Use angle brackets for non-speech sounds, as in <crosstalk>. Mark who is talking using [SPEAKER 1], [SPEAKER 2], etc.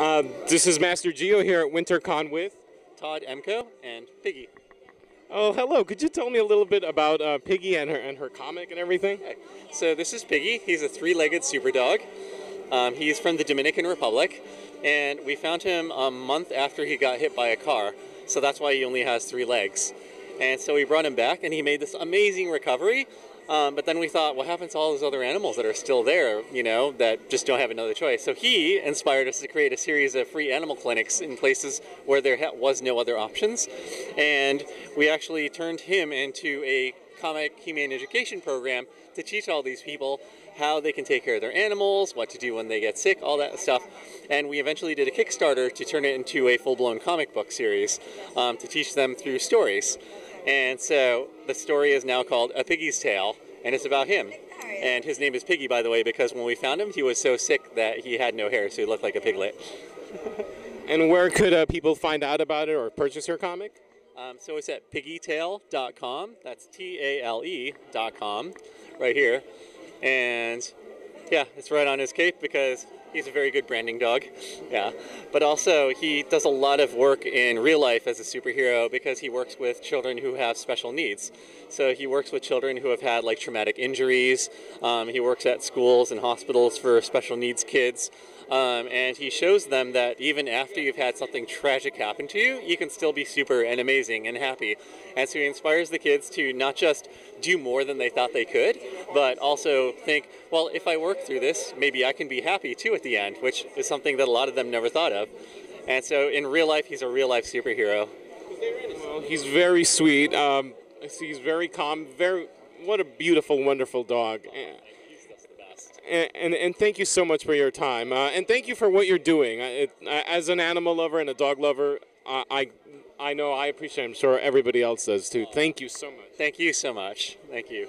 [SPEAKER 1] Uh, this is Master Gio here at WinterCon with.
[SPEAKER 2] Todd Emko and Piggy.
[SPEAKER 1] Oh, hello. Could you tell me a little bit about uh, Piggy and her and her comic and everything?
[SPEAKER 2] So this is Piggy. He's a three-legged super dog. Um, he's from the Dominican Republic, and we found him a month after he got hit by a car. So that's why he only has three legs. And so we brought him back, and he made this amazing recovery. Um, but then we thought, what happens to all those other animals that are still there, you know, that just don't have another choice? So he inspired us to create a series of free animal clinics in places where there was no other options. And we actually turned him into a comic humane education program to teach all these people how they can take care of their animals, what to do when they get sick, all that stuff. And we eventually did a Kickstarter to turn it into a full blown comic book series um, to teach them through stories. And so the story is now called A Piggy's Tale, and it's about him. And his name is Piggy, by the way, because when we found him, he was so sick that he had no hair, so he looked like a piglet. <laughs>
[SPEAKER 1] And where could uh, people find out about it or purchase your comic?
[SPEAKER 2] Um, so it's at piggytale.com. That's T A L E.com, right here. And yeah, it's right on his cape because he's a very good branding dog. Yeah. But also, he does a lot of work in real life as a superhero because he works with children who have special needs. So he works with children who have had like traumatic injuries. Um, he works at schools and hospitals for special needs kids. Um, and he shows them that even after you've had something tragic happen to you, you can still be super and amazing and happy. And so he inspires the kids to not just do more than they thought they could, but also think, well, if I work through this, maybe I can be happy too at the end, which is something that a lot of them never thought of. And so in real life, he's a real life superhero.
[SPEAKER 1] Well, he's very sweet. Um, he's very calm. Very. What a beautiful, wonderful dog. And,
[SPEAKER 2] He's just the best.
[SPEAKER 1] and, and, and thank you so much for your time. Uh, and thank you for what you're doing. It, as an animal lover and a dog lover, uh, I, I know I appreciate. it. I'm sure everybody else does too. Thank you so much.
[SPEAKER 2] Thank you so much. Thank you.